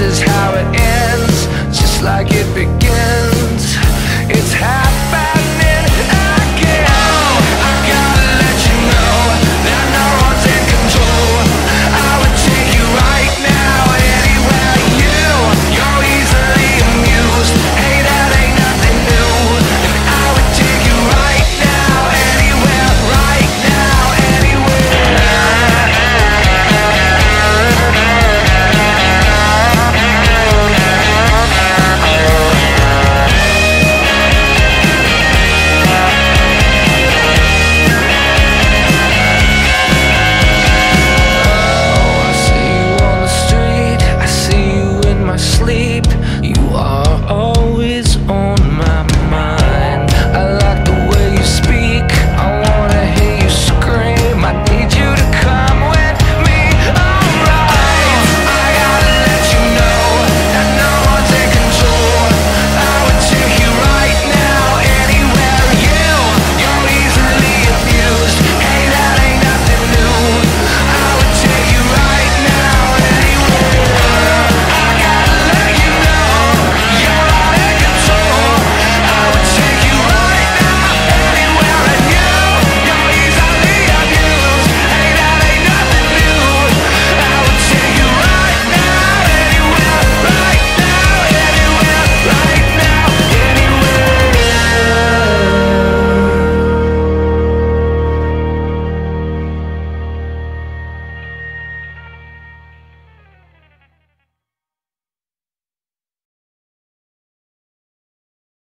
is how it ends, just like it begins.